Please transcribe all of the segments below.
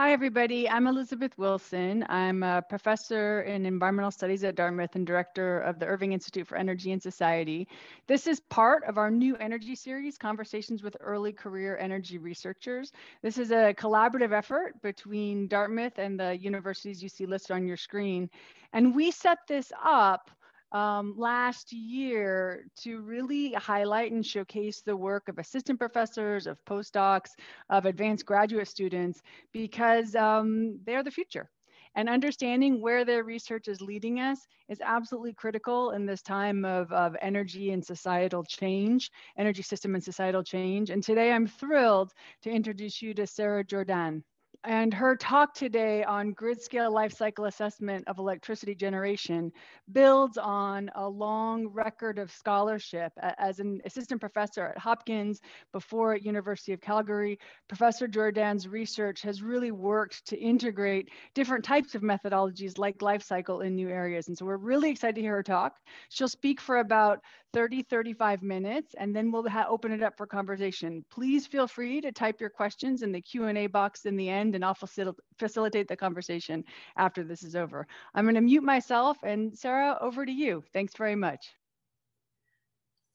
Hi, everybody. I'm Elizabeth Wilson. I'm a professor in environmental studies at Dartmouth and director of the Irving Institute for Energy and Society. This is part of our new energy series, Conversations with Early Career Energy Researchers. This is a collaborative effort between Dartmouth and the universities you see listed on your screen. And we set this up um, last year to really highlight and showcase the work of assistant professors, of postdocs, of advanced graduate students, because um, they're the future. And understanding where their research is leading us is absolutely critical in this time of, of energy and societal change, energy system and societal change. And today I'm thrilled to introduce you to Sarah Jordaan and her talk today on grid scale life cycle assessment of electricity generation builds on a long record of scholarship as an assistant professor at Hopkins before at University of Calgary. Professor Jordaan's research has really worked to integrate different types of methodologies like life cycle in new areas. And so we're really excited to hear her talk. She'll speak for about 30, 35 minutes, and then we'll open it up for conversation. Please feel free to type your questions in the Q&A box in the end, and I'll facil facilitate the conversation after this is over. I'm gonna mute myself, and Sarah, over to you. Thanks very much.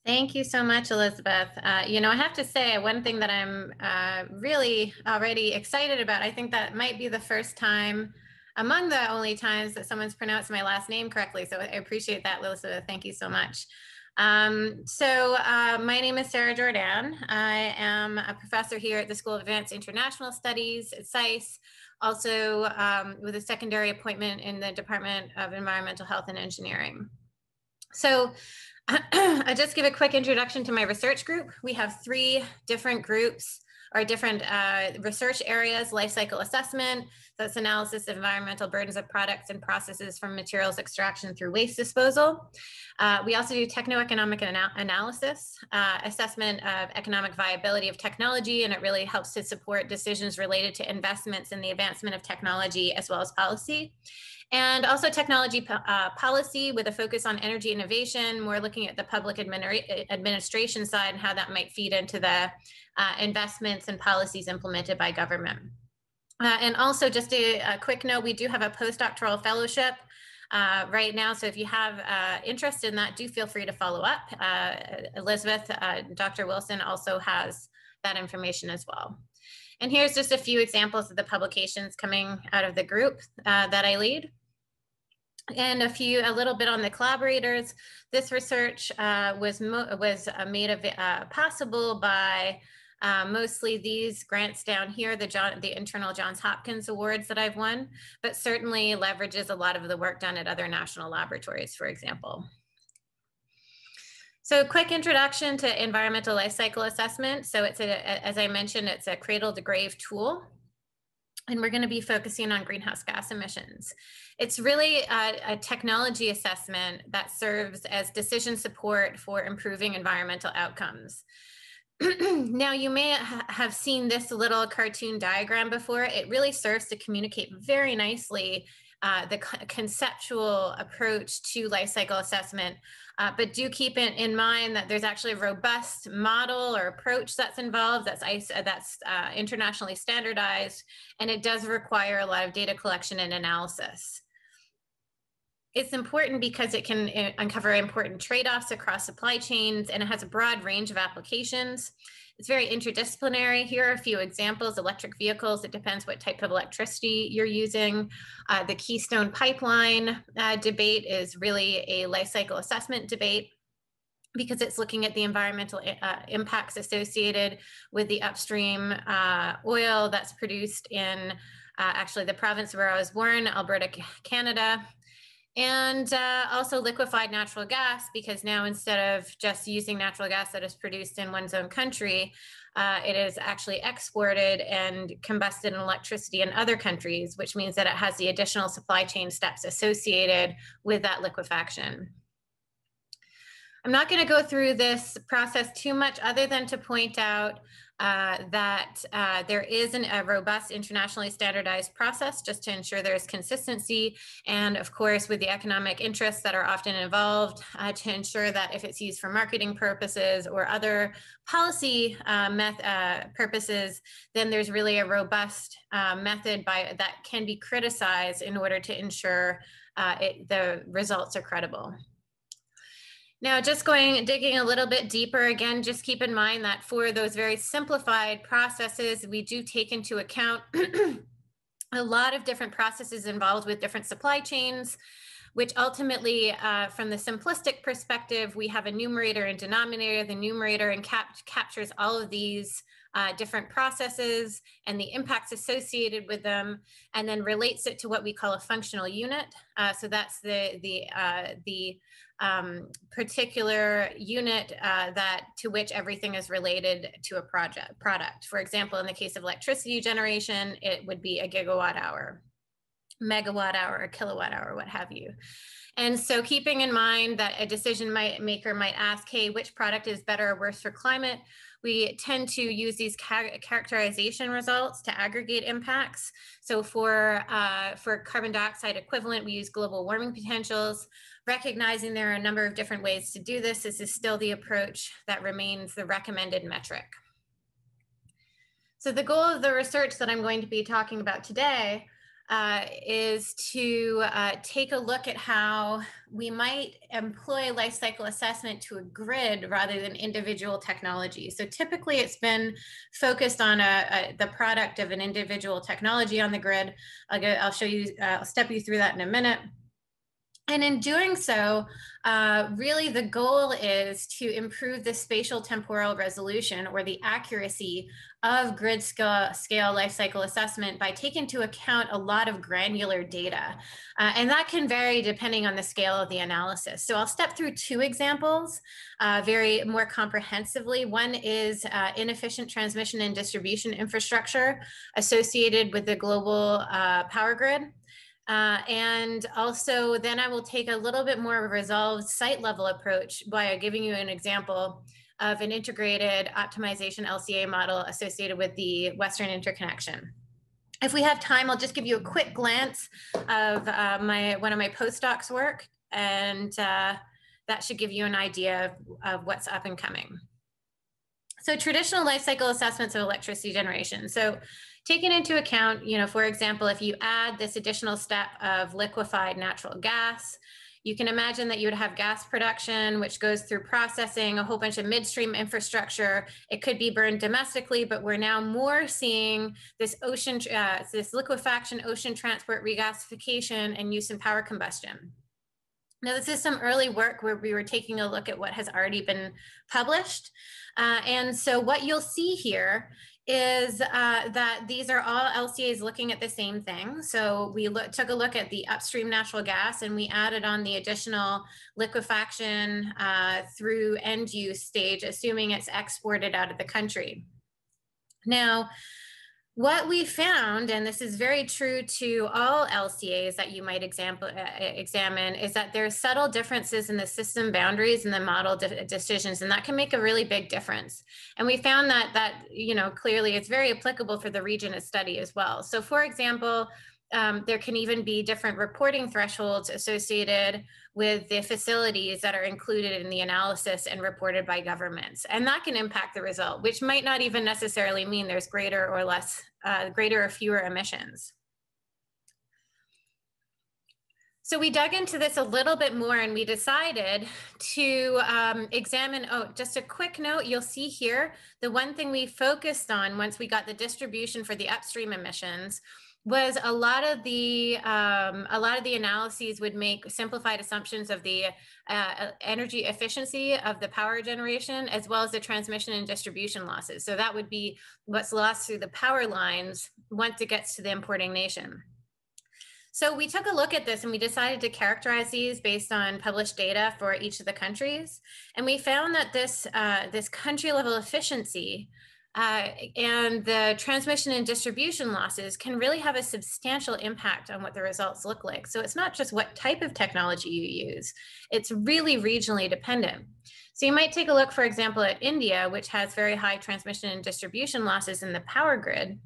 Thank you so much, Elizabeth. Uh, you know, I have to say one thing that I'm uh, really already excited about, I think that might be the first time among the only times that someone's pronounced my last name correctly. So I appreciate that, Elizabeth. Thank you so much. Um, so uh, my name is Sarah Jordaan. I am a professor here at the School of Advanced International Studies at SAIS, also um, with a secondary appointment in the Department of Environmental Health and Engineering. So I'll just give a quick introduction to my research group. We have three different groups or different uh, research areas, life cycle assessment, that's analysis of environmental burdens of products and processes from materials extraction through waste disposal. Uh, we also do techno-economic ana analysis, uh, assessment of economic viability of technology, and it really helps to support decisions related to investments in the advancement of technology as well as policy and also technology uh, policy with a focus on energy innovation, more looking at the public administra administration side and how that might feed into the uh, investments and policies implemented by government. Uh, and also just a, a, quick note, we do have a postdoctoral fellowship uh, right now. So if you have uh, interest in that, do feel free to follow up. Uh, Elizabeth, uh, Dr. Wilson also has that information as well. And here's just a few examples of the publications coming out of the group uh, that I lead. And a few, a little bit on the collaborators. This research uh, was was uh, made uh, possible by uh, mostly these grants down here, the John, the internal Johns Hopkins awards that I've won, but certainly leverages a lot of the work done at other national laboratories, for example. So quick introduction to environmental life cycle assessment. So it's a, as I mentioned, it's a cradle to grave tool. And we're gonna be focusing on greenhouse gas emissions. It's really a, a technology assessment that serves as decision support for improving environmental outcomes. now you may ha have seen this little cartoon diagram before. It really serves to communicate very nicely uh, the conceptual approach to life cycle assessment. Uh, but do keep in, in mind that there's actually a robust model or approach that's involved that's, uh, that's uh, internationally standardized, and it does require a lot of data collection and analysis. It's important because it can uh, uncover important trade-offs across supply chains and it has a broad range of applications. It's very interdisciplinary. Here are a few examples, electric vehicles, it depends what type of electricity you're using. Uh, the Keystone Pipeline uh, debate is really a life cycle assessment debate because it's looking at the environmental uh, impacts associated with the upstream uh, oil that's produced in uh, actually the province where I was born, Alberta, Canada and uh, also liquefied natural gas because now instead of just using natural gas that is produced in one's own country uh, it is actually exported and combusted in electricity in other countries which means that it has the additional supply chain steps associated with that liquefaction. I'm not going to go through this process too much other than to point out uh, that uh, there is an, a robust internationally standardized process just to ensure there's consistency. And of course, with the economic interests that are often involved uh, to ensure that if it's used for marketing purposes or other policy uh, uh, purposes, then there's really a robust uh, method by that can be criticized in order to ensure it, the results are credible. Now, just going, digging a little bit deeper again, just keep in mind that for those very simplified processes, we do take into account a lot of different processes involved with different supply chains, which ultimately, uh, from the simplistic perspective, we have a numerator and denominator. The numerator and cap captures all of these uh, different processes and the impacts associated with them, and then relates it to what we call a functional unit. Uh, so that's the the uh, the um, particular unit uh, that to which everything is related to a project product. For example, in the case of electricity generation, it would be a gigawatt hour, megawatt hour, kilowatt hour, what have you. And so keeping in mind that a decision maker might ask, hey, which product is better or worse for climate? We tend to use these characterization results to aggregate impacts. So for, uh, for carbon dioxide equivalent, we use global warming potentials recognizing there are a number of different ways to do this, this is still the approach that remains the recommended metric. So the goal of the research that I'm going to be talking about today uh, is to uh, take a look at how we might employ life cycle assessment to a grid rather than individual technology. So typically it's been focused on a, a the product of an individual technology on the grid. I'll, go, I'll show you, uh, I'll step you through that in a minute. And in doing so, uh, really the goal is to improve the spatial temporal resolution or the accuracy of grid scale, scale life cycle assessment by taking into account a lot of granular data. Uh, and that can vary depending on the scale of the analysis. So I'll step through two examples uh, very more comprehensively. One is uh, inefficient transmission and distribution infrastructure associated with the global uh, power grid. Uh, and also then I will take a little bit more of a resolved site level approach by giving you an example of an integrated optimization LCA model associated with the Western interconnection. If we have time, I'll just give you a quick glance of uh, my one of my postdocs work, and uh, that should give you an idea of, of what's up and coming. So traditional life cycle assessments of electricity generation. So taking into account, you know, for example, if you add this additional step of liquefied natural gas, you can imagine that you would have gas production, which goes through processing, a whole bunch of midstream infrastructure. It could be burned domestically, but we're now more seeing this ocean, uh, this liquefaction, ocean transport, regasification, and use in power combustion. Now, this is some early work where we were taking a look at what has already been published. Uh, and so what you'll see here is uh, that these are all LCAs looking at the same thing. So we look, took a look at the upstream natural gas and we added on the additional liquefaction uh, through end use stage, assuming it's exported out of the country. Now, what we found, and this is very true to all LCAs that you might example, uh, examine, is that there's subtle differences in the system boundaries and the model de decisions, and that can make a really big difference. And we found that that you know clearly it's very applicable for the region of study as well. So, for example, um, there can even be different reporting thresholds associated with the facilities that are included in the analysis and reported by governments. And that can impact the result, which might not even necessarily mean there's greater or less, uh, greater or fewer emissions. So we dug into this a little bit more and we decided to um, examine, oh, just a quick note, you'll see here, the one thing we focused on once we got the distribution for the upstream emissions was a lot of the um, a lot of the analyses would make simplified assumptions of the uh, energy efficiency of the power generation as well as the transmission and distribution losses. So that would be what's lost through the power lines once it gets to the importing nation. So we took a look at this and we decided to characterize these based on published data for each of the countries. And we found that this, uh, this country level efficiency Uh, and the transmission and distribution losses can really have a substantial impact on what the results look like. So it's not just what type of technology you use, it's really regionally dependent. So you might take a look, for example, at India, which has very high transmission and distribution losses in the power grid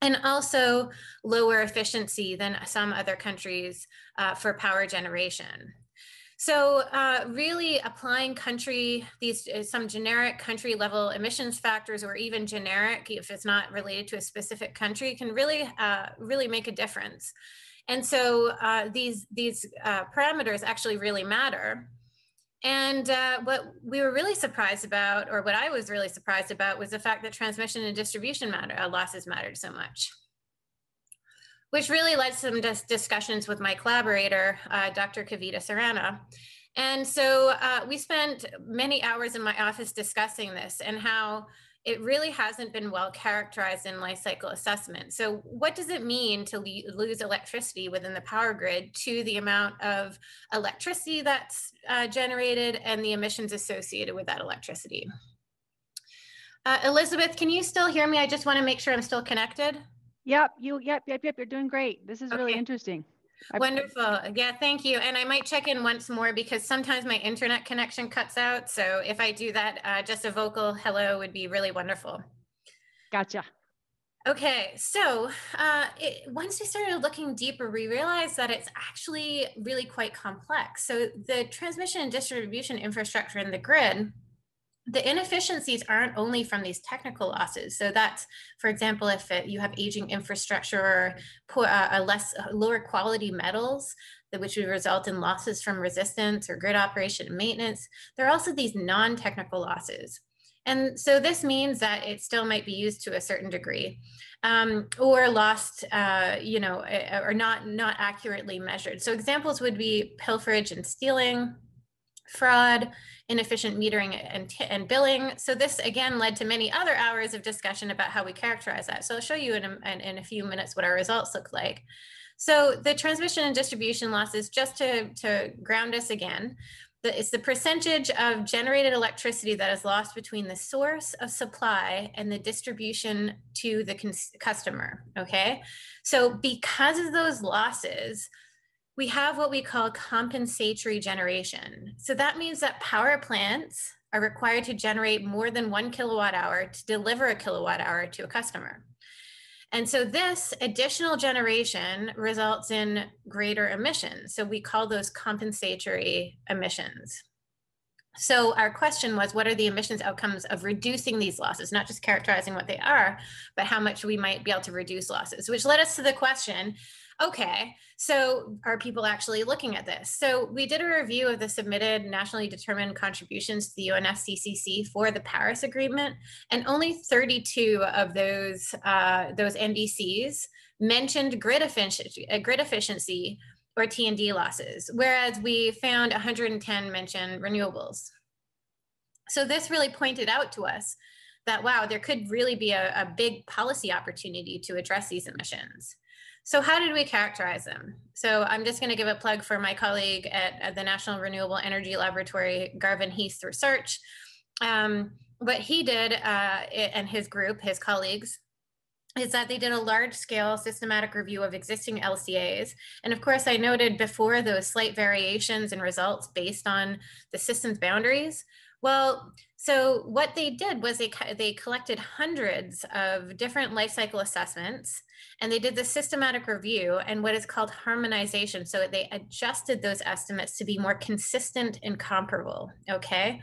and also lower efficiency than some other countries uh, for power generation. So uh, really applying country, these uh, some generic country level emissions factors or even generic, if it's not related to a specific country, can really, uh, really make a difference. And so uh, these, these uh, parameters actually really matter. And uh, what we were really surprised about, or what I was really surprised about, was the fact that transmission and distribution matter, uh, losses mattered so much, which really led to some dis discussions with my collaborator, uh, Dr. Kavita Surana. And so uh, we spent many hours in my office discussing this and how it really hasn't been well characterized in life cycle assessment. So what does it mean to lose electricity within the power grid to the amount of electricity that's uh, generated and the emissions associated with that electricity? Uh, Elizabeth, can you still hear me? I just wanna make sure I'm still connected. Yep, you, yep, yep, yep, you're doing great. This is okay. really interesting. I Wonderful. Yeah, thank you. And I might check in once more because sometimes my internet connection cuts out. So if I do that, uh, just a vocal hello would be really wonderful. Gotcha. Okay, so uh, it, once we started looking deeper, we realized that it's actually really quite complex. So the transmission and distribution infrastructure in the grid the inefficiencies aren't only from these technical losses. So that's, for example, if it, you have aging infrastructure or poor, uh, a less uh, lower quality metals, which would result in losses from resistance or grid operation and maintenance. There are also these non-technical losses. And so this means that it still might be used to a certain degree um, or lost, uh, you know, or not, not accurately measured. So examples would be pilferage and stealing, fraud, inefficient metering and, and billing. So this again led to many other hours of discussion about how we characterize that. So I'll show you in a, in, a few minutes what our results look like. So the transmission and distribution losses, just to, to ground us again, the, it's the percentage of generated electricity that is lost between the source of supply and the distribution to the customer, okay? So because of those losses, we have what we call compensatory generation. So that means that power plants are required to generate more than one kilowatt hour to deliver a kilowatt hour to a customer. And so this additional generation results in greater emissions. So we call those compensatory emissions. So our question was, what are the emissions outcomes of reducing these losses, not just characterizing what they are, but how much we might be able to reduce losses, which led us to the question, okay, so are people actually looking at this? So we did a review of the submitted nationally determined contributions to the UNFCCC for the Paris Agreement, and only 32 of those, uh, those NDCs mentioned grid efficiency, uh, grid efficiency or T&D losses, whereas we found 110 mention renewables. So this really pointed out to us that, wow, there could really be a, a big policy opportunity to address these emissions. So how did we characterize them? So I'm just going to give a plug for my colleague at, at the National Renewable Energy Laboratory, Garvin Heath Research. Um, what he did uh, and his group, his colleagues, is that they did a large scale systematic review of existing LCAs. And of course, I noted before those slight variations in results based on the system's boundaries. Well, so what they did was they, they collected hundreds of different life cycle assessments and they did the systematic review and what is called harmonization. So they adjusted those estimates to be more consistent and comparable, okay?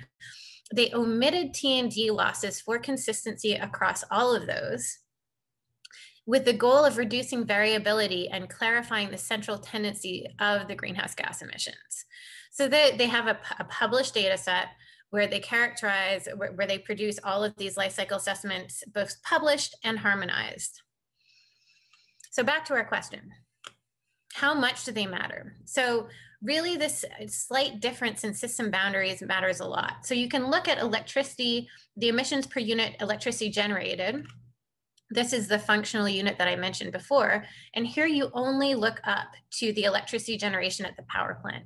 They omitted T&D losses for consistency across all of those with the goal of reducing variability and clarifying the central tendency of the greenhouse gas emissions. So they, they have a, a published data set where they characterize, where, where they produce all of these life cycle assessments, both published and harmonized. So back to our question. How much do they matter? So really this slight difference in system boundaries matters a lot. So you can look at electricity, the emissions per unit electricity generated. This is the functional unit that I mentioned before. And here you only look up to the electricity generation at the power plant.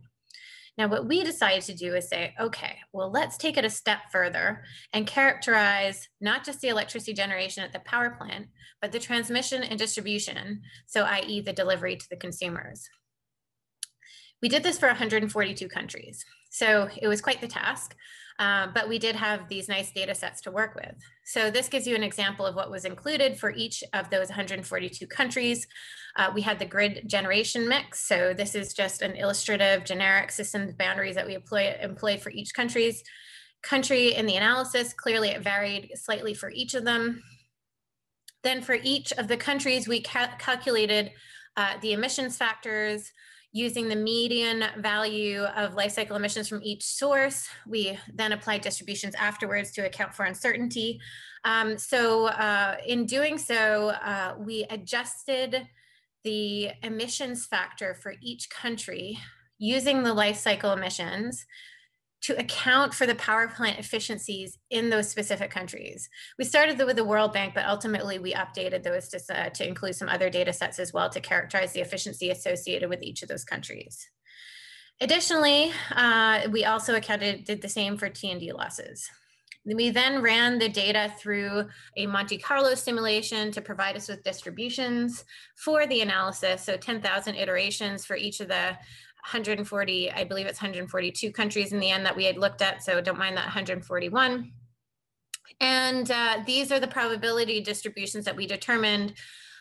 Now, what we decided to do is say, okay, well, let's take it a step further and characterize not just the electricity generation at the power plant, but the transmission and distribution, so i.e. the delivery to the consumers. We did this for 142 countries. So it was quite the task. Uh, but we did have these nice data sets to work with. So this gives you an example of what was included for each of those 142 countries. Uh, we had the grid generation mix. So this is just an illustrative generic system boundaries that we employ, employed for each country's country in the analysis. Clearly it varied slightly for each of them. Then for each of the countries, we ca calculated uh, the emissions factors, using the median value of life cycle emissions from each source. We then applied distributions afterwards to account for uncertainty. Um, so uh, in doing so, uh, we adjusted the emissions factor for each country using the life cycle emissions to account for the power plant efficiencies in those specific countries. We started with the World Bank, but ultimately we updated those to, uh, to include some other data sets as well to characterize the efficiency associated with each of those countries. Additionally, uh, we also accounted, did the same for T&D losses. We then ran the data through a Monte Carlo simulation to provide us with distributions for the analysis. So 10,000 iterations for each of the 140, I believe it's 142 countries in the end that we had looked at, so don't mind that 141. And uh, these are the probability distributions that we determined.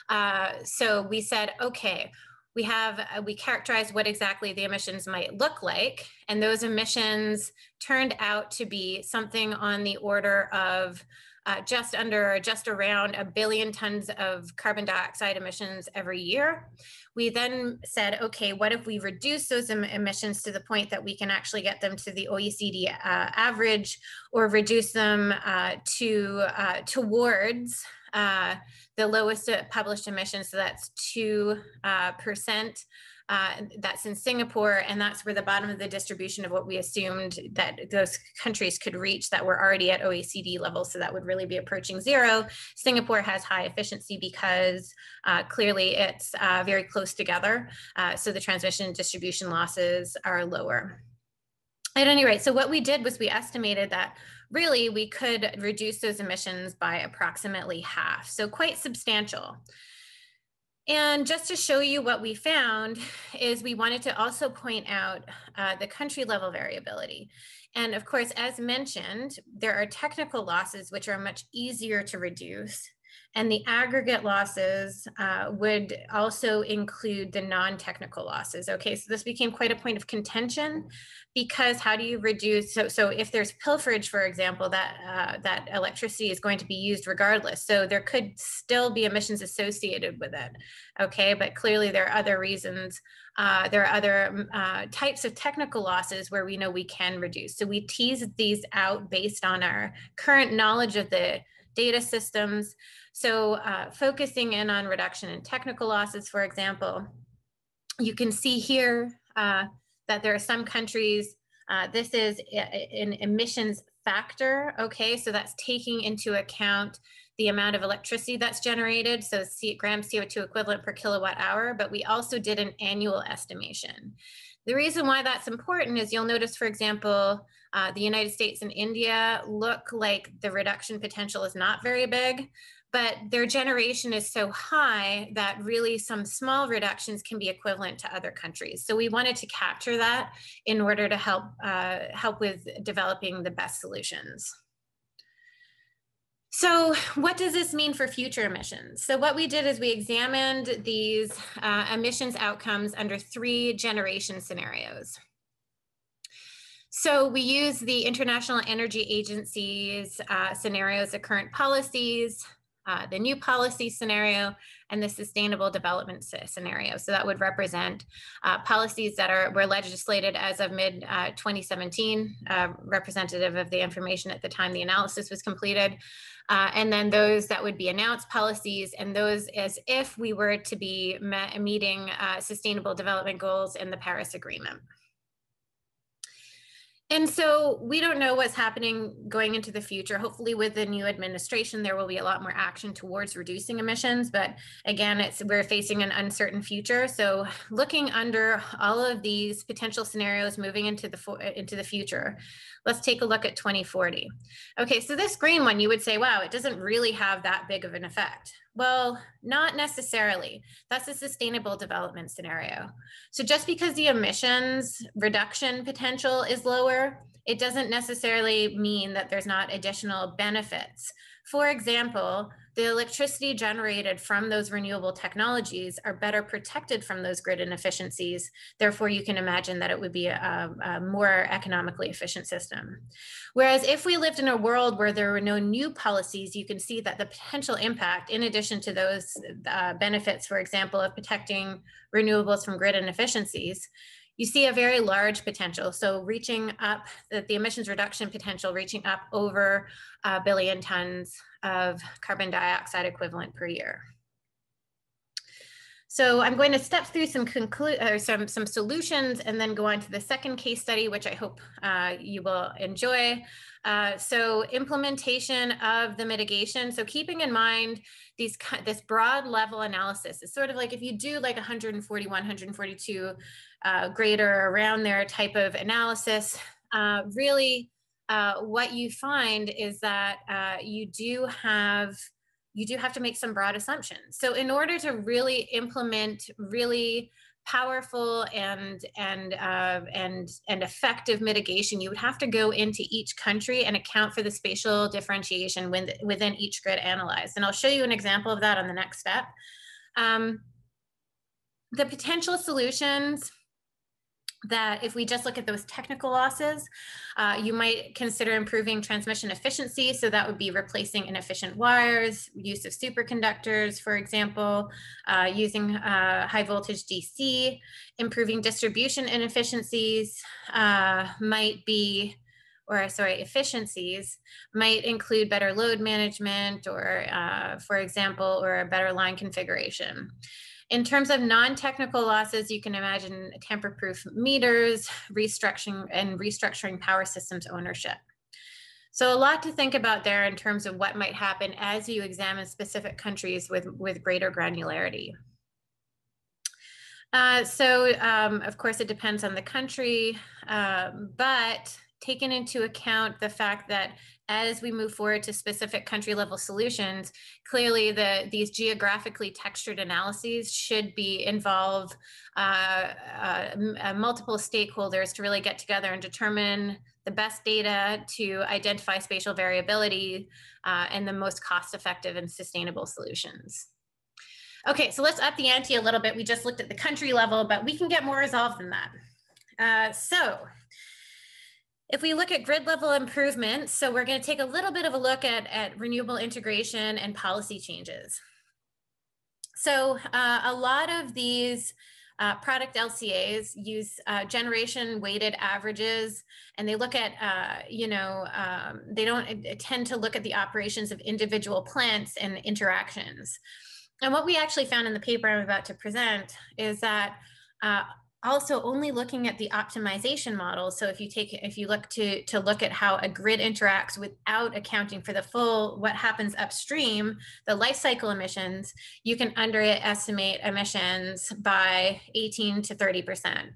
Uh, so we said, okay, we have, uh, we characterized what exactly the emissions might look like. And those emissions turned out to be something on the order of uh, just under, just around a billion tons of carbon dioxide emissions every year. We then said, okay, what if we reduce those em emissions to the point that we can actually get them to the OECD uh, average or reduce them uh, to uh, towards uh, the lowest published emissions, so that's 2%. Uh, that's in Singapore, and that's where the bottom of the distribution of what we assumed that those countries could reach that were already at OECD levels. So that would really be approaching zero. Singapore has high efficiency because uh, clearly it's uh, very close together. Uh, so the transmission and distribution losses are lower. At any rate, so what we did was we estimated that really we could reduce those emissions by approximately half, so quite substantial. And just to show you what we found is we wanted to also point out uh, the country level variability. And of course, as mentioned, there are technical losses which are much easier to reduce and the aggregate losses uh, would also include the non-technical losses. Okay, so this became quite a point of contention because how do you reduce, so, so if there's pilferage, for example, that, uh, that electricity is going to be used regardless. So there could still be emissions associated with it. Okay, but clearly there are other reasons uh, there are other um, uh, types of technical losses where we know we can reduce. So we tease these out based on our current knowledge of the data systems. So uh, focusing in on reduction in technical losses, for example, you can see here uh, that there are some countries, uh, this is an emissions factor, okay? So that's taking into account the amount of electricity that's generated, so C gram CO2 equivalent per kilowatt hour, but we also did an annual estimation. The reason why that's important is you'll notice, for example, uh, the United States and India look like the reduction potential is not very big, but their generation is so high that really some small reductions can be equivalent to other countries. So we wanted to capture that in order to help, uh, help with developing the best solutions. So what does this mean for future emissions? So what we did is we examined these uh, emissions outcomes under three generation scenarios. So we use the International Energy Agency's uh, scenarios of current policies, uh, the new policy scenario, and the sustainable development scenario. So that would represent uh, policies that are were legislated as of mid uh, 2017, uh, representative of the information at the time the analysis was completed. Uh, and then those that would be announced policies and those as if we were to be meeting sustainable development goals in the Paris Agreement. And so we don't know what's happening going into the future. Hopefully, with the new administration, there will be a lot more action towards reducing emissions. But again, it's we're facing an uncertain future. So, looking under all of these potential scenarios moving into the into the future, let's take a look at 2040. Okay, so this green one, you would say, wow, it doesn't really have that big of an effect. Well, not necessarily. That's a sustainable development scenario. So just because the emissions reduction potential is lower, it doesn't necessarily mean that there's not additional benefits. For example, the electricity generated from those renewable technologies are better protected from those grid inefficiencies. Therefore, you can imagine that it would be a, a, more economically efficient system. Whereas if we lived in a world where there were no new policies, you can see that the potential impact, in addition to those uh, benefits, for example, of protecting renewables from grid inefficiencies, you see a very large potential. So reaching up, the, the emissions reduction potential reaching up over a billion tons of carbon dioxide equivalent per year. So I'm going to step through some or some some solutions and then go on to the second case study, which I hope uh, you will enjoy. Uh, so implementation of the mitigation. So keeping in mind these this broad level analysis is sort of like if you do like 141, 142 uh, grader around there type of analysis, uh, really uh, what you find is that uh, you do have you do have to make some broad assumptions. So in order to really implement really powerful and and uh, and and effective mitigation, you would have to go into each country and account for the spatial differentiation within, within each grid analyzed. And I'll show you an example of that on the next step. Um, the potential solutions that if we just look at those technical losses, uh, you might consider improving transmission efficiency. So that would be replacing inefficient wires, use of superconductors, for example, uh, using uh, high voltage DC, improving distribution inefficiencies uh, might be or sorry, efficiencies might include better load management or, uh, for example, or a better line configuration. In terms of non-technical losses, you can imagine tamper-proof meters, restructuring and restructuring power systems ownership. So a lot to think about there in terms of what might happen as you examine specific countries with, with greater granularity. Uh, so um, of course it depends on the country, um, but taken into account the fact that as we move forward to specific country level solutions, clearly the these geographically textured analyses should be involve uh, uh, uh, multiple stakeholders to really get together and determine the best data to identify spatial variability uh, and the most cost effective and sustainable solutions. Okay, so let's up the ante a little bit. We just looked at the country level, but we can get more resolved than that. Uh, so if we look at grid level improvements, so we're going to take a little bit of a look at, at renewable integration and policy changes. So uh, a lot of these uh, product LCAs use uh, generation weighted averages, and they look at, uh, you know, um, they don't tend to look at the operations of individual plants and interactions. And what we actually found in the paper I'm about to present is that uh, also only looking at the optimization model. So if you take if you look to to look at how a grid interacts without accounting for the full what happens upstream the life cycle emissions you can underestimate emissions by 18 to 30 percent.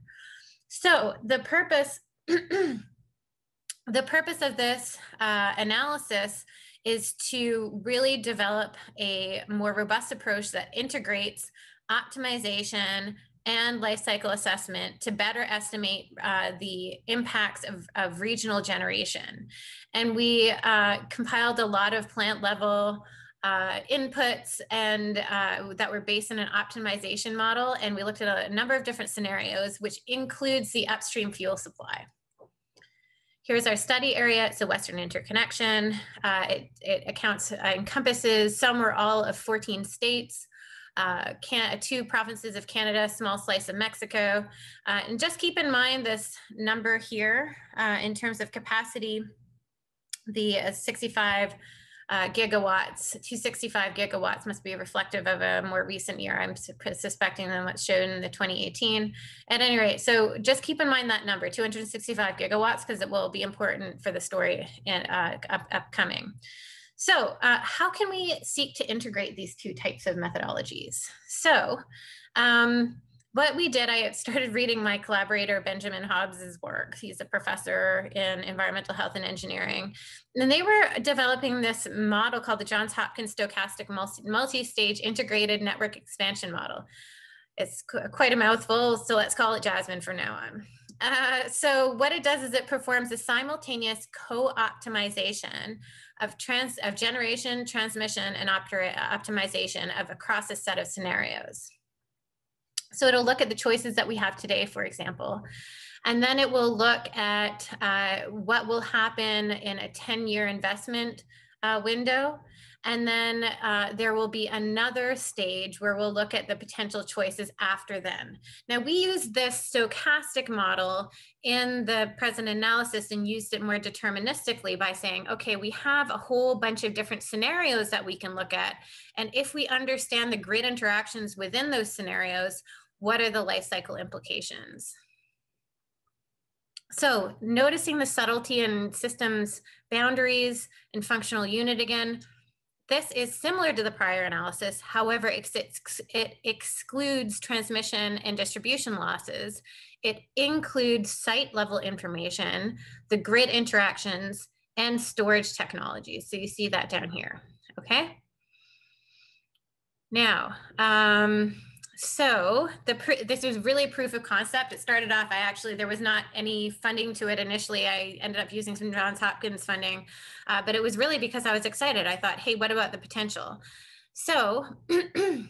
So the purpose the purpose of this uh, analysis is to really develop a more robust approach that integrates optimization and life cycle assessment to better estimate uh, the impacts of, of, regional generation. And we uh, compiled a lot of plant level uh, inputs and uh, that were based on an optimization model. And we looked at a number of different scenarios, which includes the upstream fuel supply. Here's our study area. It's a Western interconnection. Uh, it, it accounts, uh, encompasses some or all of 14 states uh, can, two provinces of Canada, small slice of Mexico. Uh, and just keep in mind this number here uh, in terms of capacity, the uh, 65 uh, gigawatts, 265 gigawatts must be reflective of a more recent year. I'm suspecting than what's shown in the 2018. At any rate, so just keep in mind that number, 265 gigawatts, because it will be important for the story in, uh, up, upcoming. So uh, how can we seek to integrate these two types of methodologies? So um, what we did, I started reading my collaborator Benjamin Hobbs's work. He's a professor in environmental health and engineering. And they were developing this model called the Johns Hopkins Stochastic Multi-Stage Integrated Network Expansion Model. It's quite a mouthful, so let's call it Jasmine for now on. Uh, so what it does is it performs a simultaneous co-optimization of trans of generation, transmission, and optimization of across a set of scenarios. So it'll look at the choices that we have today, for example. And then it will look at uh, what will happen in a 10 year investment uh, window. And then uh, there will be another stage where we'll look at the potential choices after then. Now, we use this stochastic model in the present analysis and used it more deterministically by saying, okay, we have a whole bunch of different scenarios that we can look at. And if we understand the grid interactions within those scenarios, what are the life cycle implications? So noticing the subtlety in systems boundaries and functional unit again, this is similar to the prior analysis. However, it, excludes transmission and distribution losses. It includes site level information, the grid interactions, and storage technologies. So you see that down here, okay? Now, um, so the this was really proof of concept. It started off, I actually, there was not any funding to it initially. I ended up using some Johns Hopkins funding, uh, but it was really because I was excited. I thought, hey, what about the potential? So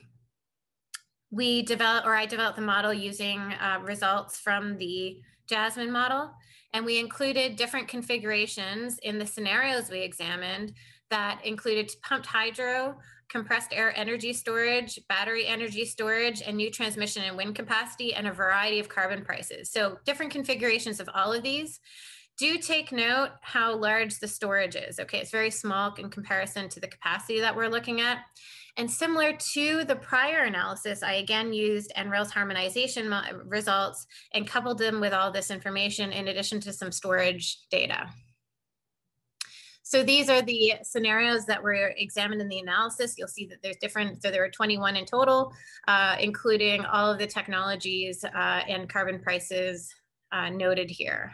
we developed, or I developed the model using uh, results from the Jasmine model. And we included different configurations in the scenarios we examined that included pumped hydro, compressed air energy storage, battery energy storage, and new transmission and wind capacity, and a variety of carbon prices. So different configurations of all of these. Do take note how large the storage is. Okay, it's very small in comparison to the capacity that we're looking at. And similar to the prior analysis, I again used NREL's harmonization results and coupled them with all this information in addition to some storage data. So these are the scenarios that were examined in the analysis. You'll see that there's different, so there are 21 in total, uh, including all of the technologies uh, and carbon prices uh, noted here.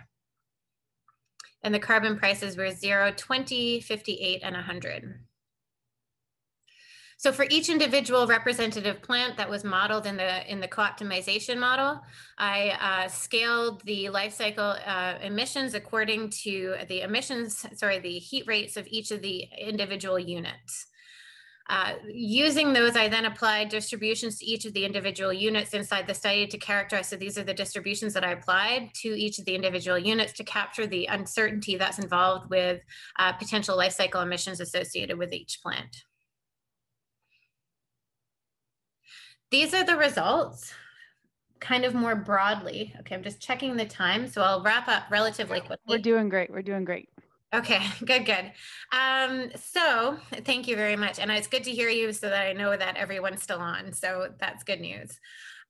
And the carbon prices were 0, 20, 58, and 100. So for each individual representative plant that was modeled in the in the co-optimization model, I uh, scaled the life cycle uh, emissions according to the emissions, sorry, the heat rates of each of the individual units. Uh, using those, I then applied distributions to each of the individual units inside the study to characterize. So these are the distributions that I applied to each of the individual units to capture the uncertainty that's involved with uh, potential life cycle emissions associated with each plant. These are the results kind of more broadly. Okay, I'm just checking the time, so I'll wrap up relatively quickly. We're doing great. We're doing great. Okay, good, good. Um, so thank you very much. And it's good to hear you so that I know that everyone's still on. So that's good news.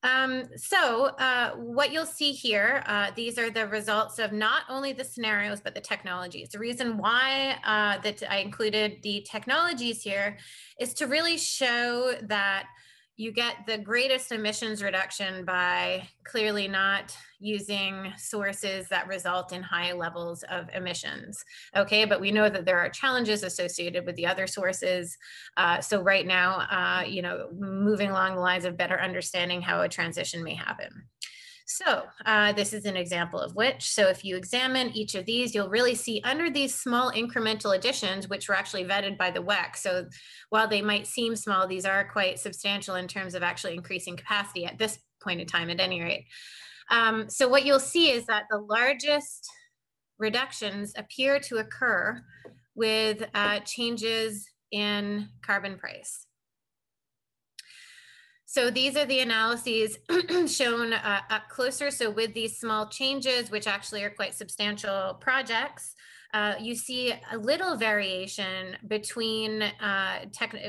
Um, so uh, what you'll see here, uh, these are the results of not only the scenarios, but the technologies. The reason why uh, that I included the technologies here is to really show that you get the greatest emissions reduction by clearly not using sources that result in high levels of emissions. Okay, but we know that there are challenges associated with the other sources. Uh, so right now, uh, you know, moving along the lines of better understanding how a transition may happen. So uh, this is an example of which. So if you examine each of these, you'll really see under these small incremental additions, which were actually vetted by the WECC. So while they might seem small, these are quite substantial in terms of actually increasing capacity at this point in time, at any rate. Um, so what you'll see is that the largest reductions appear to occur with uh, changes in carbon price. So these are the analyses shown uh, up closer. So with these small changes, which actually are quite substantial projects, uh, you see a little variation between uh,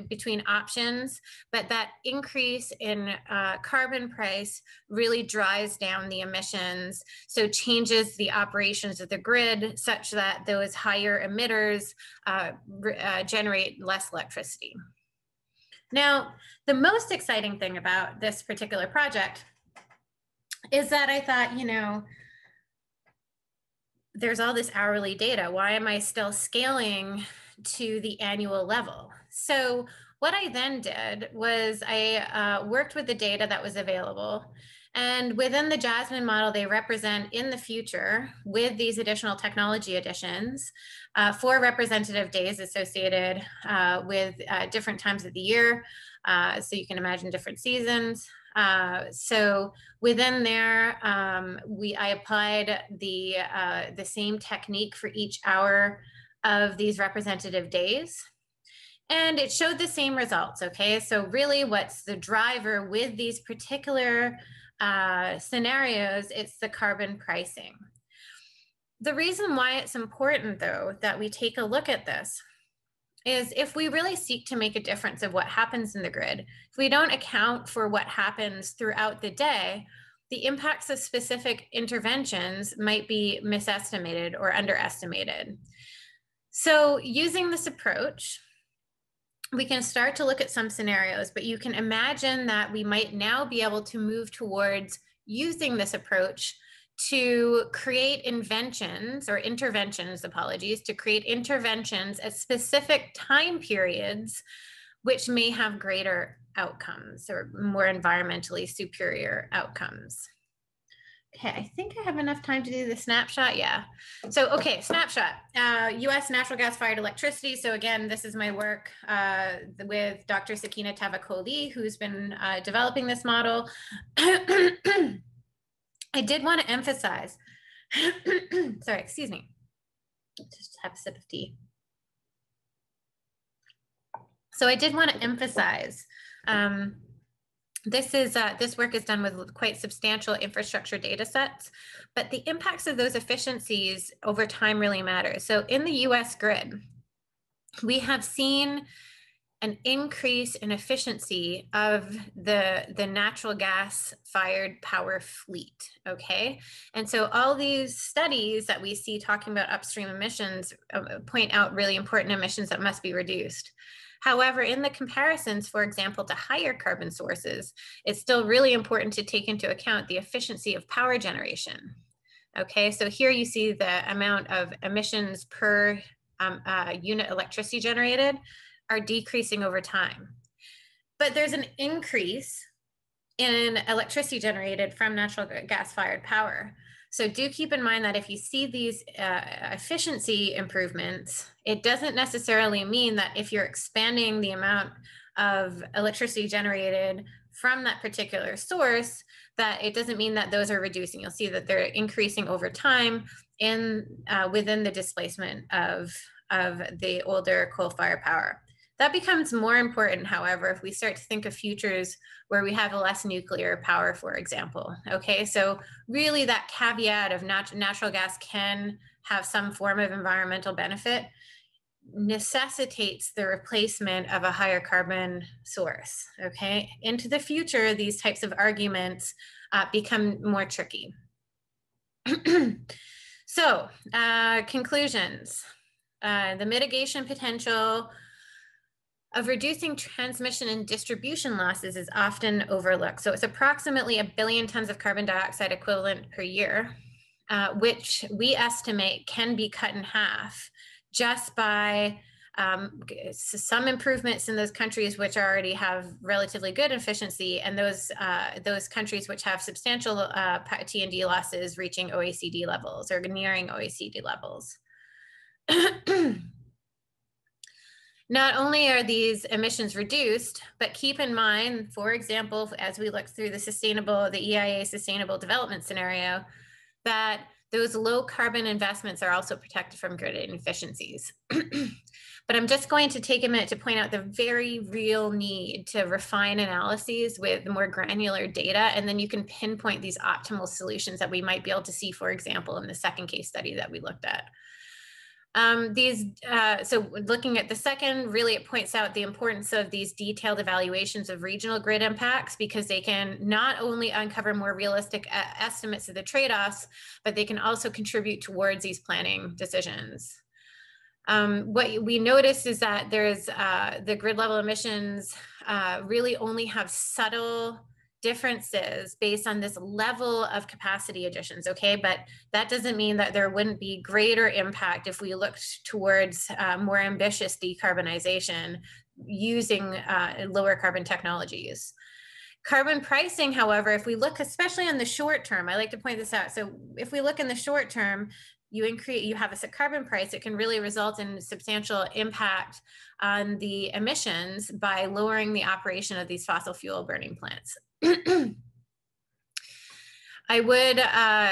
between options, but that increase in uh, carbon price really drives down the emissions. So changes the operations of the grid such that those higher emitters uh, uh, generate less electricity. Now, the most exciting thing about this particular project is that I thought, you know, there's all this hourly data. Why am I still scaling to the annual level? So what I then did was I uh, worked with the data that was available. And within the Jasmine model, they represent in the future with these additional technology additions, uh, four representative days associated uh, with uh, different times of the year. Uh, so you can imagine different seasons. Uh, so within there, um, we I applied the uh, the same technique for each hour of these representative days. And it showed the same results, okay? So really what's the driver with these particular uh, scenarios, it's the carbon pricing. The reason why it's important though, that we take a look at this is if we really seek to make a difference of what happens in the grid, if we don't account for what happens throughout the day, the impacts of specific interventions might be misestimated or underestimated. So using this approach, we can start to look at some scenarios, but you can imagine that we might now be able to move towards using this approach to create inventions or interventions, apologies, to create interventions at specific time periods, which may have greater outcomes or more environmentally superior outcomes. Okay, I think I have enough time to do the snapshot. Yeah. So, okay, snapshot. Uh, U.S. natural gas fired electricity. So again, this is my work uh, with Dr. Sakineh Tavakkoli, who's been uh, developing this model. I did want to emphasize, sorry, excuse me, just have a sip of tea. So I did want to emphasize, um, this is uh, this work is done with quite substantial infrastructure data sets, but the impacts of those efficiencies over time really matter. So in the US grid, we have seen an increase in efficiency of the the natural gas fired power fleet okay and so all these studies that we see talking about upstream emissions uh, point out really important emissions that must be reduced However, in the comparisons, for example, to higher carbon sources, it's still really important to take into account the efficiency of power generation. Okay, so here you see the amount of emissions per um, uh, unit electricity generated are decreasing over time. But there's an increase in electricity generated from natural gas fired power. So do keep in mind that if you see these uh, efficiency improvements, it doesn't necessarily mean that if you're expanding the amount of electricity generated from that particular source, that it doesn't mean that those are reducing. You'll see that they're increasing over time in uh, within the displacement of, of the older coal fire power. That becomes more important, however, if we start to think of futures where we have less nuclear power, for example. Okay, so really that caveat of nat natural gas can have some form of environmental benefit necessitates the replacement of a higher carbon source. Okay, into the future, these types of arguments uh, become more tricky. so, uh, conclusions. Uh, the mitigation potential of reducing transmission and distribution losses is often overlooked. So it's approximately a billion tons of carbon dioxide equivalent per year, uh, which we estimate can be cut in half just by um, some improvements in those countries which already have relatively good efficiency, and those uh, those countries which have substantial uh, T&D losses reaching OECD levels or nearing OECD levels. Not only are these emissions reduced, but keep in mind, for example, as we look through the sustainable, the EIA sustainable development scenario, that those low carbon investments are also protected from grid inefficiencies. but I'm just going to take a minute to point out the very real need to refine analyses with more granular data, and then you can pinpoint these optimal solutions that we might be able to see, for example, in the second case study that we looked at. Um, these, uh, so looking at the second, really it points out the importance of these detailed evaluations of regional grid impacts because they can not only uncover more realistic uh, estimates of the trade-offs, but they can also contribute towards these planning decisions. Um, what we notice is that there's uh, the grid level emissions uh, really only have subtle differences based on this level of capacity additions okay? But that doesn't mean that there wouldn't be greater impact if we looked towards uh, more ambitious decarbonization using uh, lower carbon technologies. Carbon pricing however if we look especially on the short term i like to point this out. So if we look in the short term you increase you have a carbon price it can really result in substantial impact on the emissions by lowering the operation of these fossil fuel burning plants I would uh,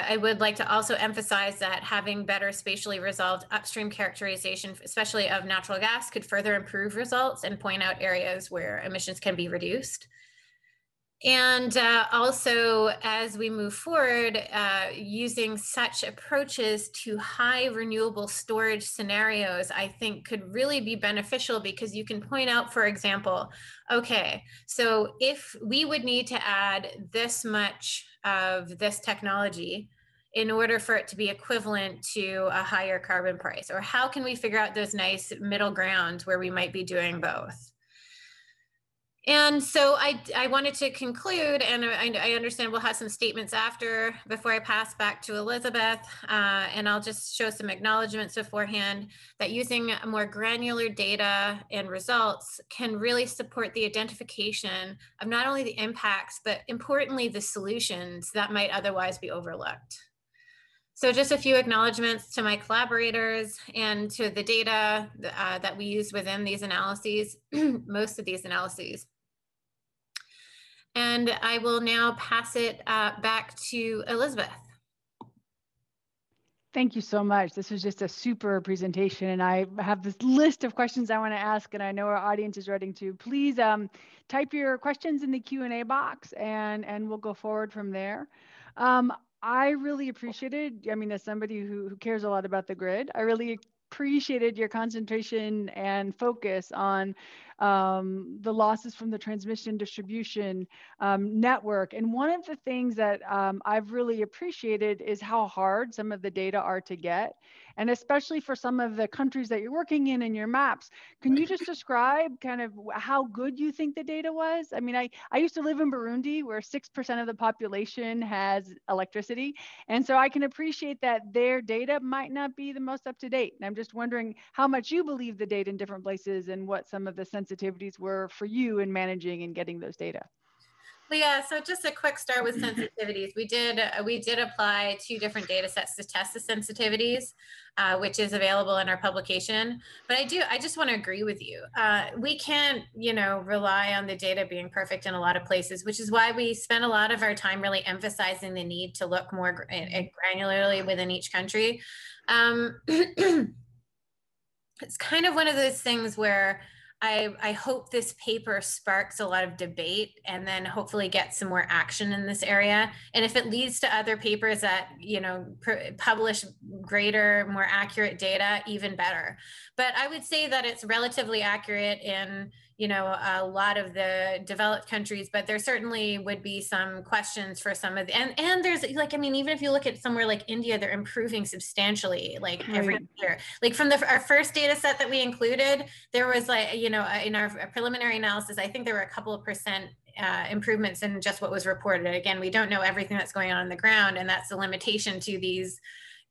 I would like to also emphasize that having better spatially resolved upstream characterization, especially of natural gas, could further improve results and point out areas where emissions can be reduced. And uh, also, as we move forward, uh, using such approaches to high renewable storage scenarios, I think could really be beneficial because you can point out, for example, okay, so if we would need to add this much of this technology in order for it to be equivalent to a higher carbon price, or how can we figure out those nice middle grounds where we might be doing both? And so I, I wanted to conclude, and I, I, understand we'll have some statements after before I pass back to Elizabeth, uh, and I'll just show some acknowledgements beforehand that using more granular data and results can really support the identification of not only the impacts, but importantly, the solutions that might otherwise be overlooked. So just a few acknowledgements to my collaborators and to the data uh, that we use within these analyses, most of these analyses. And I will now pass it uh, back to Elizabeth. Thank you so much. This was just a super presentation, and I have this list of questions I want to ask, and I know our audience is ready to. Please um, type your questions in the Q&A box, and, and we'll go forward from there. Um, I really appreciated, I mean, as somebody who, who cares a lot about the grid, I really appreciated your concentration and focus on um, the losses from the transmission distribution um, network. And one of the things that um, I've really appreciated is how hard some of the data are to get and especially for some of the countries that you're working in in your maps. Can you just describe kind of how good you think the data was? I mean, I, I used to live in Burundi where 6% of the population has electricity. And so I can appreciate that their data might not be the most up to date. And I'm just wondering how much you believe the data in different places and what some of the sensitivities were for you in managing and getting those data. Yeah, so just a quick start with sensitivities. We did we did apply two different data sets to test the sensitivities, uh, which is available in our publication. But I do I just want to agree with you. Uh, we can't you know rely on the data being perfect in a lot of places, which is why we spend a lot of our time really emphasizing the need to look more granularly within each country. Um, it's kind of one of those things where I, I hope this paper sparks a lot of debate and then hopefully get some more action in this area. And if it leads to other papers that, you know, publish greater, more accurate data, even better. But I would say that it's relatively accurate in you know a lot of the developed countries but there certainly would be some questions for some of the and and there's like i mean even if you look at somewhere like india they're improving substantially like every right. year like from the our first data set that we included there was like you know in our preliminary analysis i think there were a couple of percent uh, improvements in just what was reported again we don't know everything that's going on on the ground and that's the limitation to these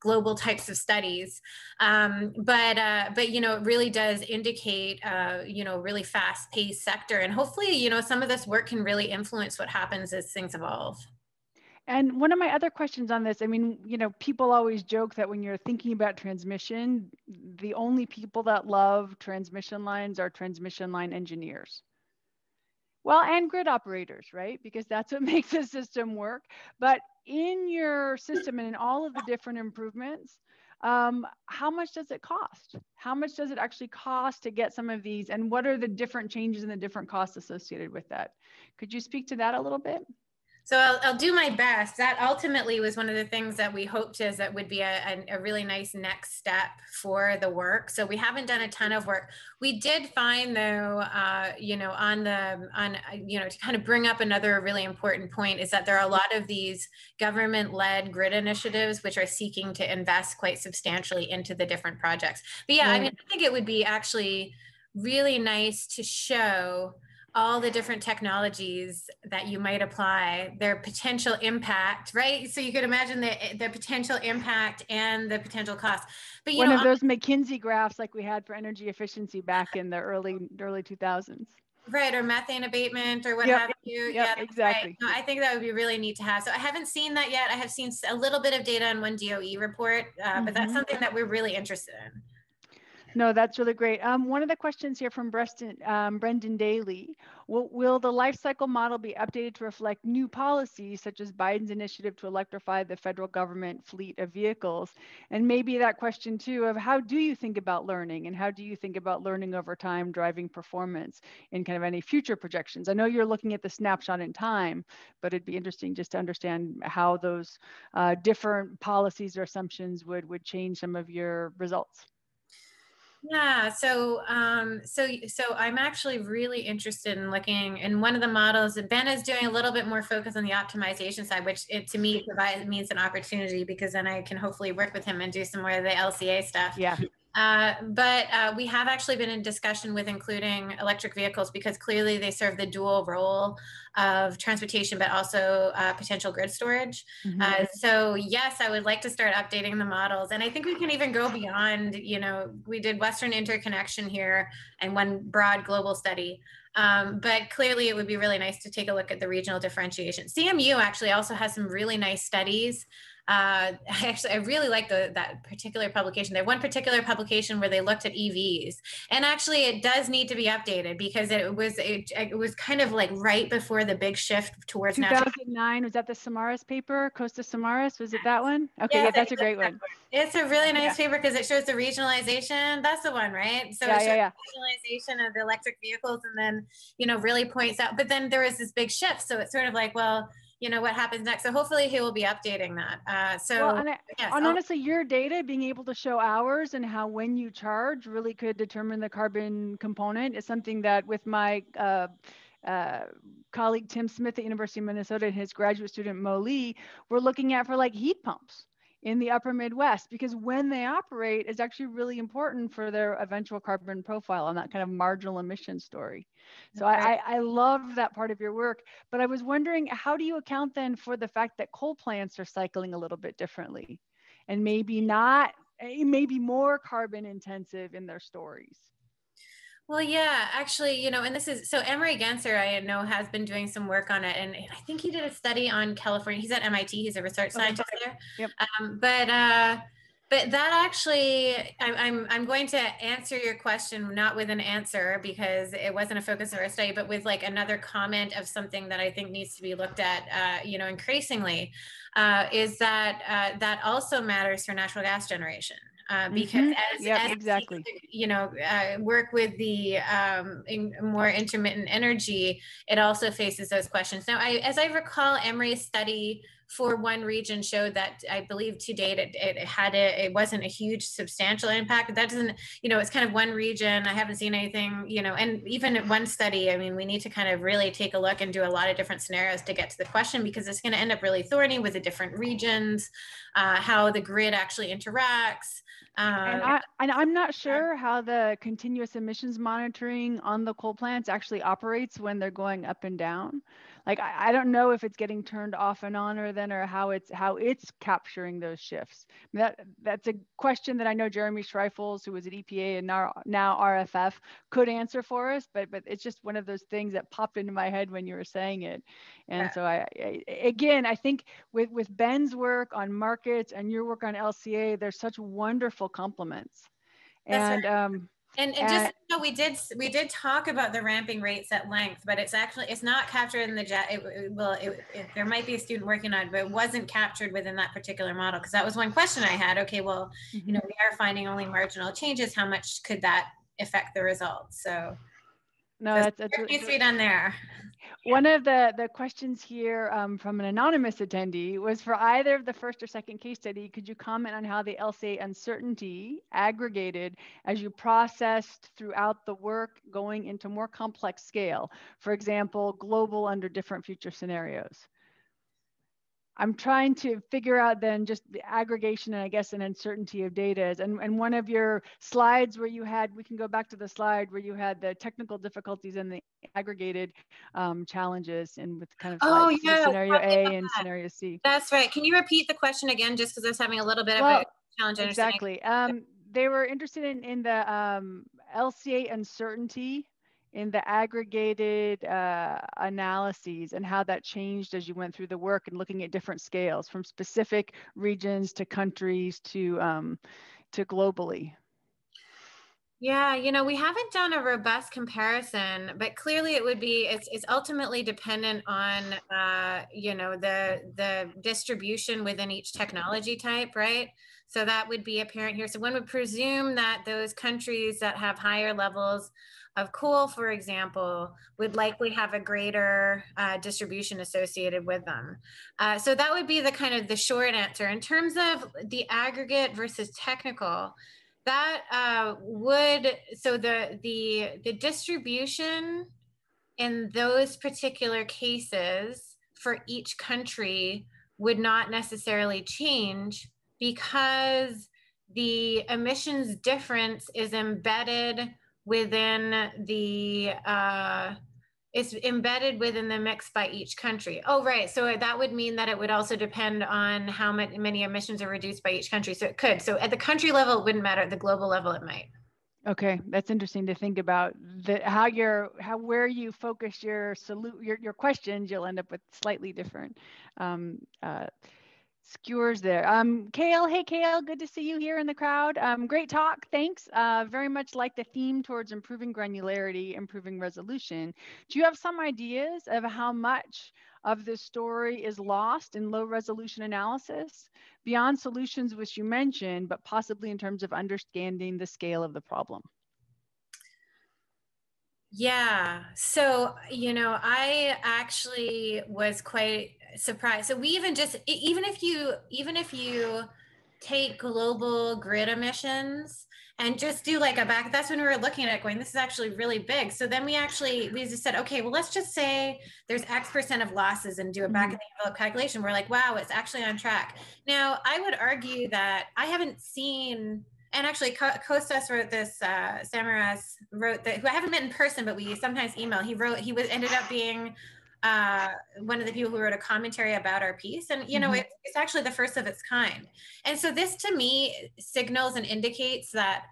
global types of studies. Um, but uh, but you know, it really does indicate uh, you know really fast paced sector, and hopefully you know some of this work can really influence what happens as things evolve. And one of my other questions on this, I mean, you know, people always joke that when you're thinking about transmission, the only people that love transmission lines are transmission line engineers. Well, and grid operators, right? Because that's what makes the system work. But in your system and in all of the different improvements, um, how much does it cost? How much does it actually cost to get some of these? And what are the different changes and the different costs associated with that? Could you speak to that a little bit? So I'll, I'll, do my best. That ultimately was one of the things that we hoped is that would be a, a, really nice next step for the work. So we haven't done a ton of work. We did find though, uh, you know, on the, on, you know, to kind of bring up another really important point is that there are a lot of these government led grid initiatives, which are seeking to invest quite substantially into the different projects. But yeah, right. I mean, I think it would be actually really nice to show all the different technologies that you might apply, their potential impact, right? So you could imagine the the potential impact and the potential cost. But you one know, of those McKinsey graphs like we had for energy efficiency back in the early early 2000s. Right, or methane abatement or what yep. have you. Yep, yeah, exactly. Right. No, I think that would be really neat to have. So I haven't seen that yet. I have seen a little bit of data in one DOE report, uh, mm-hmm. but that's mm-hmm. something that we're really interested in. No, that's really great. Um, one of the questions here from Breston, um, Brendan Daly, will, will the life cycle model be updated to reflect new policies such as Biden's initiative to electrify the federal government fleet of vehicles? And maybe that question too of how do you think about learning and how do you think about learning over time driving performance in kind of any future projections? I know you're looking at the snapshot in time, but it'd be interesting just to understand how those uh, different policies or assumptions would, would change some of your results. Yeah, so um, so so I'm actually really interested in looking in one of the models. that Ben is doing a little bit more focus on the optimization side, which it, to me provides means an opportunity because then I can hopefully work with him and do some more of the LCA stuff. Yeah. Uh, but uh, we have actually been in discussion with including electric vehicles because clearly they serve the dual role of transportation, but also uh, potential grid storage. Mm-hmm. Uh, so yes, I would like to start updating the models, and I think we can even go beyond. You know, we did Western interconnection here and one broad global study. Um, but clearly, it would be really nice to take a look at the regional differentiation. CMU actually also has some really nice studies uh, actually, I really like the, that particular publication. They one particular publication where they looked at EVs, and actually, it does need to be updated because it was it, it was kind of like right before the big shift towards 2009. Was that the Samaras paper, Costa Samaras? Was it that one? Okay, yeah, yeah that's a great one. It's a really nice yeah. paper because it shows the regionalization. That's the one, right? So yeah, yeah, yeah. regionalization of the electric vehicles, and then you know really points out. But then there was this big shift, so it's sort of like well you know what happens next. So hopefully he will be updating that. Uh, so well, and, I, yes, and honestly your data being able to show hours and how when you charge really could determine the carbon component is something that with my uh, uh, colleague Tim Smith at University of Minnesota and his graduate student Mo Lee, we're looking at for like heat pumps in the upper Midwest because when they operate is actually really important for their eventual carbon profile on that kind of marginal emission story. So okay. I, I love that part of your work, but I was wondering how do you account then for the fact that coal plants are cycling a little bit differently and maybe not, eh, maybe more carbon intensive in their stories? Well, yeah, actually, you know, and this is so Emre Gençer, I know, has been doing some work on it. And I think he did a study on California. He's at MIT, he's a research scientist there. Yep. Um, but, uh, but that actually, I'm, I'm, I'm going to answer your question, not with an answer because it wasn't a focus of our study, but with like another comment of something that I think needs to be looked at, uh, you know, increasingly, uh, is that uh, that also matters for natural gas generation uh, because mm-hmm. as, yep, as exactly you know uh, work with the um, more intermittent energy it also faces those questions now I, as i recall Emre's study for one region showed that I believe to date it, it had a, it wasn't a huge substantial impact. That doesn't, you know, it's kind of one region. I haven't seen anything, you know, and even one study, I mean, we need to kind of really take a look and do a lot of different scenarios to get to the question because it's going to end up really thorny with the different regions, uh, how the grid actually interacts. and, uh, I, and I'm not sure how the continuous emissions monitoring on the coal plants actually operates when they're going up and down like I, I, don't know if it's getting turned off and on or then or how it's how it's capturing those shifts. That that's a question that I know Jeremy Schreifels, who was at EPA and now now RFF, could answer for us. But but it's just one of those things that popped into my head when you were saying it. And yeah. so I, I again I think with with Ben's work on markets and your work on LCA, there's such wonderful complements. and right. um and, and just you know, we did we did talk about the ramping rates at length, but it's actually it's not captured in the jet. It, it will it, it, there might be a student working on it, but it wasn't captured within that particular model because that was one question I had. Okay, well, mm-hmm. you know, we are finding only marginal changes. How much could that affect the results? So no, so that's, that's needs to be done there. One of the, the questions here um, from an anonymous attendee was for either of the first or second case study, could you comment on how the LCA uncertainty aggregated as you processed throughout the work going into more complex scale? For example, global under different future scenarios. I'm trying to figure out then just the aggregation and I guess an uncertainty of data. is. And, and one of your slides where you had, we can go back to the slide where you had the technical difficulties and the aggregated um, challenges and with kind of oh, yeah. scenario A and scenario C. That's right. Can you repeat the question again, just because I was having a little bit well, of a challenge Exactly. Um, they were interested in, in the um, LCA uncertainty in the aggregated uh, analyses and how that changed as you went through the work and looking at different scales from specific regions to countries to um, to globally. Yeah, you know, we haven't done a robust comparison, but clearly it would be it's, it's ultimately dependent on uh, you know the the distribution within each technology type, right? So that would be apparent here. So one would presume that those countries that have higher levels of coal, for example, would likely have a greater uh, distribution associated with them. Uh, so that would be the kind of the short answer. In terms of the aggregate versus technical, that uh, would so the the the distribution in those particular cases for each country would not necessarily change because the emissions difference is embedded within the uh, it's embedded within the mix by each country. Oh, right. So that would mean that it would also depend on how many emissions are reduced by each country. So it could. So at the country level, it wouldn't matter. At the global level, it might. Okay, that's interesting to think about. The how you're how where you focus your salute your your questions, you'll end up with slightly different um, uh, skewers there. Um, Kale, hey Kale, good to see you here in the crowd. Um, great talk, thanks. Uh, very much like the theme towards improving granularity, improving resolution. Do you have some ideas of how much of this story is lost in low resolution analysis beyond solutions which you mentioned, but possibly in terms of understanding the scale of the problem? Yeah. So, you know, I actually was quite surprised. So we even just even if you even if you take global grid emissions and just do like a back that's when we were looking at it going this is actually really big so then we actually we just said okay well let's just say there's x percent of losses and do a back mm-hmm. of the envelope calculation we're like wow it's actually on track now i would argue that i haven't seen and actually Kostas wrote this uh Samaras wrote that who I haven't met in person but we sometimes email he wrote he was ended up being uh, one of the people who wrote a commentary about our piece. And, you know, mm-hmm. it, it's actually the first of its kind. And so this to me signals and indicates that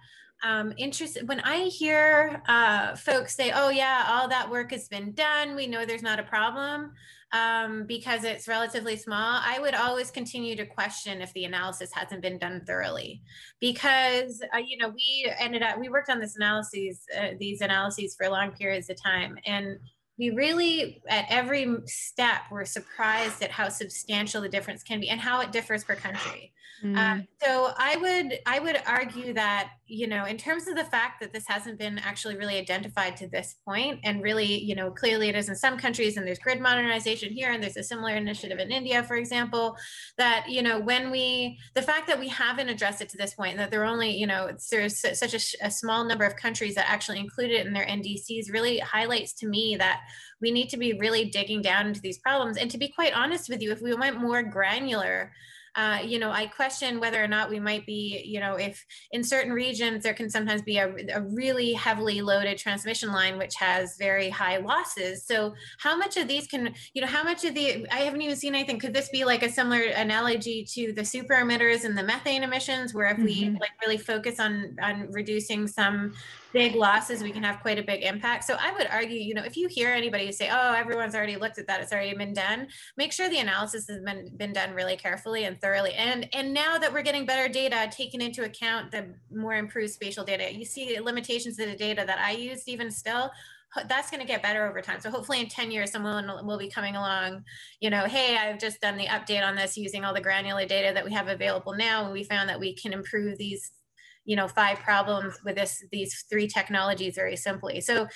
um, interest when I hear uh, folks say, oh, yeah, all that work has been done. We know there's not a problem um, because it's relatively small. I would always continue to question if the analysis hasn't been done thoroughly because, uh, you know, we ended up, we worked on this analyses, uh, these analyses for long periods of time. And we really at every step we're surprised at how substantial the difference can be and how it differs per country mm. uh, so i would i would argue that you know in terms of the fact that this hasn't been actually really identified to this point and really you know clearly it is in some countries and there's grid modernization here and there's a similar initiative in india for example that you know when we the fact that we haven't addressed it to this point and that there are only you know there's such a, a small number of countries that actually include it in their ndcs really highlights to me that we need to be really digging down into these problems. And to be quite honest with you, if we went more granular, uh, you know, I question whether or not we might be, you know, if in certain regions there can sometimes be a, a, really heavily loaded transmission line which has very high losses. So how much of these can, you know, how much of the, I haven't even seen anything. Could this be like a similar analogy to the super emitters and the methane emissions, where if mm-hmm. we like really focus on on reducing some big losses, we can have quite a big impact. So I would argue, you know, if you hear anybody say, oh, everyone's already looked at that, it's already been done, make sure the analysis has been, been done really carefully and thoroughly. And, and now that we're getting better data, taking into account the more improved spatial data, you see limitations of the data that I used even still, that's going to get better over time. So hopefully in 10 years, someone will be coming along, you know, hey, I've just done the update on this using all the granular data that we have available now. And we found that we can improve these you know five problems with this these three technologies very simply. So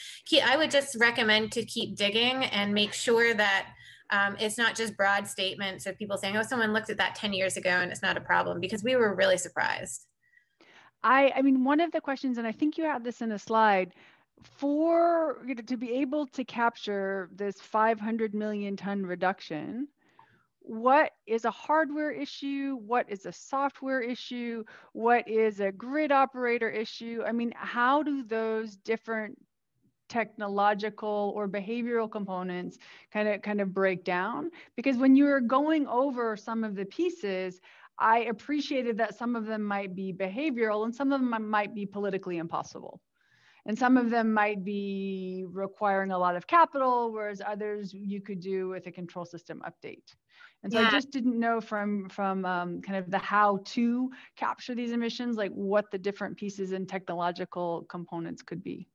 i would just recommend to keep digging and make sure that um, it's not just broad statements of people saying oh someone looked at that 10 years ago and it's not a problem because we were really surprised. I i mean one of the questions and i think you had this in a slide for you know, to be able to capture this 500 million ton reduction what is a hardware issue? What is a software issue? What is a grid operator issue? I mean how do those different technological or behavioral components kind of kind of break down? Because when you're going over some of the pieces i appreciated that some of them might be behavioral and some of them might be politically impossible. And some of them might be requiring a lot of capital whereas others you could do with a control system update and so yeah. I just didn't know from from um, kind of the how to capture these emissions, like what the different pieces and technological components could be.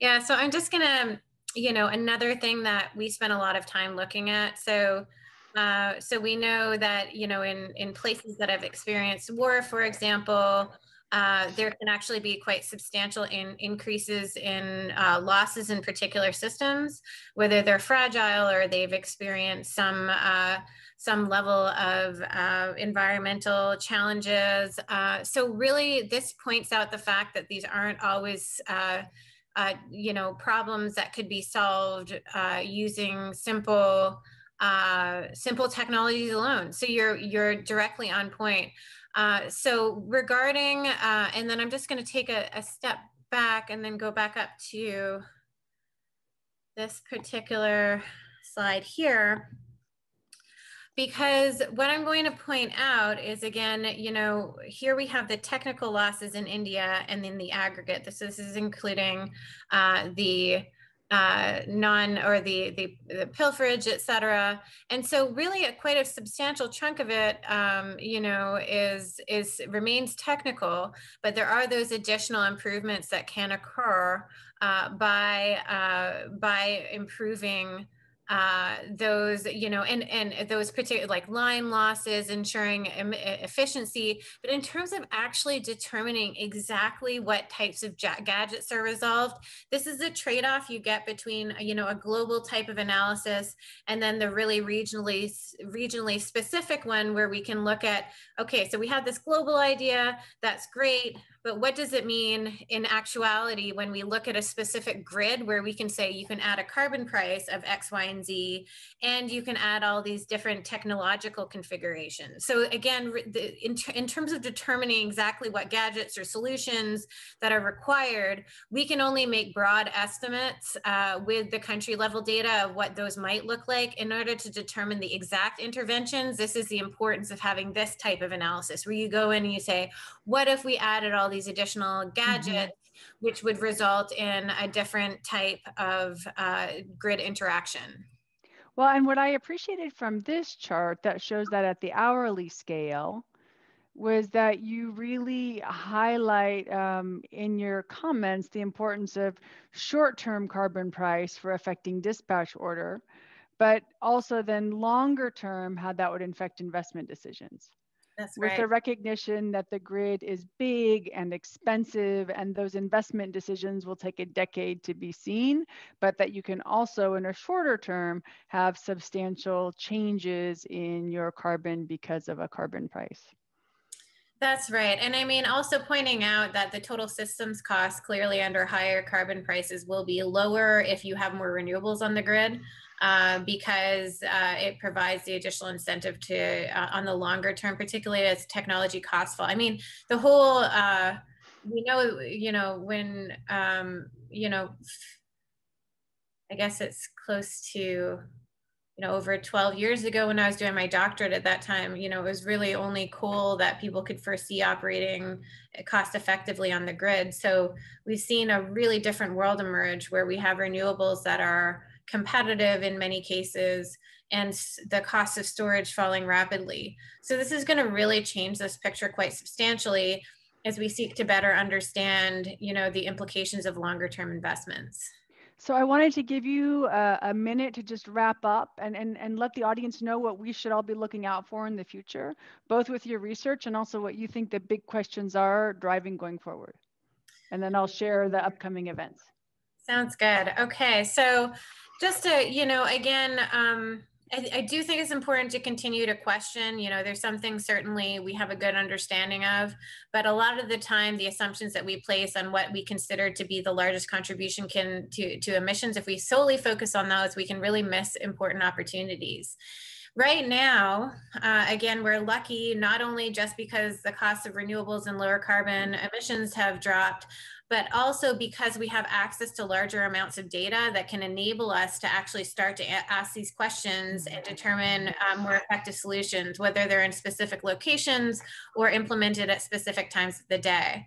Yeah, so I'm just gonna, you know, another thing that we spent a lot of time looking at. So, uh, so we know that you know in in places that have experienced war, for example, uh, there can actually be quite substantial in increases in uh, losses in particular systems, whether they're fragile or they've experienced some uh, some level of uh, environmental challenges. Uh, so really, this points out the fact that these aren't always you know, problems that could be solved using simple, uh, simple technologies alone. So you're you're directly on point. So regarding, and then I'm just going to take a, a step back and then go back up to this particular slide here because what I'm going to point out is again, you know, here we have the technical losses in India and then the aggregate. This, this is including uh, the uh, non or the, the, the pilferage, et cetera. And so really a, quite a substantial chunk of it, um, you know, is, is remains technical, but there are those additional improvements that can occur uh, by, uh, by improving uh, those, you know, and, and those particular like line losses, ensuring efficiency. But in terms of actually determining exactly what types of gadgets are resolved, this is a trade off you get between, you know, a global type of analysis and then the really regionally, regionally specific one where we can look at, okay, so we have this global idea, that's great but what does it mean in actuality when we look at a specific grid where we can say you can add a carbon price of X, Y, and Z, and you can add all these different technological configurations. So again, in, in terms of determining exactly what gadgets or solutions that are required, we can only make broad estimates uh, with the country level data of what those might look like in order to determine the exact interventions. This is the importance of having this type of analysis where you go in and you say, what if we added all these additional mm-hmm. gadgets, mm-hmm. which would result in a different type of uh, grid interaction? Well, and what I appreciated from this chart that shows that at the hourly scale was that you really highlight um, in your comments the importance of short-term carbon price for affecting dispatch order, but also then longer term, how that would affect investment decisions. That's with right. the recognition that the grid is big and expensive and those investment decisions will take a decade to be seen, but that you can also in a shorter term have substantial changes in your carbon because of a carbon price. That's right. And I mean, also pointing out that the total systems cost clearly under higher carbon prices will be lower if you have more renewables on the grid uh, because uh, it provides the additional incentive to uh, on the longer term, particularly as technology costs fall. I mean, the whole uh, we know, you know, when um, you know, I guess it's close to you know over 12 years ago when i was doing my doctorate at that time you know it was really only coal that people could foresee operating cost effectively on the grid so we've seen a really different world emerge where we have renewables that are competitive in many cases and the cost of storage falling rapidly. So this is going to really change this picture quite substantially as we seek to better understand, you know, the implications of longer term investments. So I wanted to give you a, a, minute to just wrap up and, and, and let the audience know what we should all be looking out for in the future, both with your research and also what you think the big questions are driving going forward. And then I'll share the upcoming events. Sounds good. Okay, so just to, you know, again, um, I, I, do think it's important to continue to question. You know, there's some things certainly we have a good understanding of, but a lot of the time, the assumptions that we place on what we consider to be the largest contribution can to, to emissions, if we solely focus on those, we can really miss important opportunities. Right now, uh, again, we're lucky not only just because the cost of renewables and lower carbon emissions have dropped, but also because we have access to larger amounts of data that can enable us to actually start to ask these questions and determine um, more effective solutions, whether they're in specific locations or implemented at specific times of the day.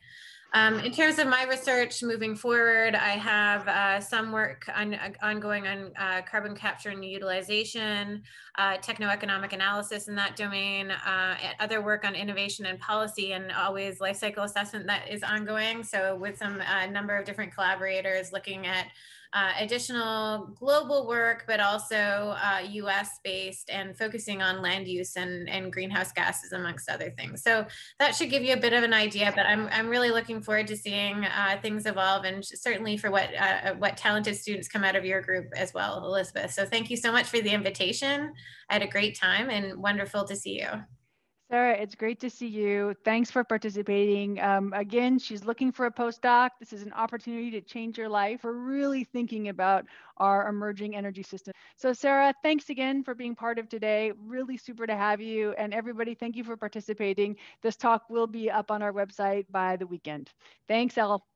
Um, in terms of my research moving forward, I have uh, some work on, uh, ongoing on uh, carbon capture and utilization, uh, techno-economic analysis in that domain, uh, other work on innovation and policy, and always life cycle assessment that is ongoing. So with some uh, number of different collaborators looking at uh, additional global work, but also uh, US based and focusing on land use and, and greenhouse gases, amongst other things. So that should give you a bit of an idea, but I'm, I'm really looking forward to seeing uh, things evolve and certainly for what, uh, what talented students come out of your group as well, Elizabeth. So thank you so much for the invitation. I had a great time and wonderful to see you. Sarah, it's great to see you. Thanks for participating. Um, again, she's looking for a postdoc. This is an opportunity to change your life. We're really thinking about our emerging energy system. So Sarah, thanks again for being part of today. Really super to have you. And everybody, thank you for participating. This talk will be up on our website by the weekend. Thanks, Elle.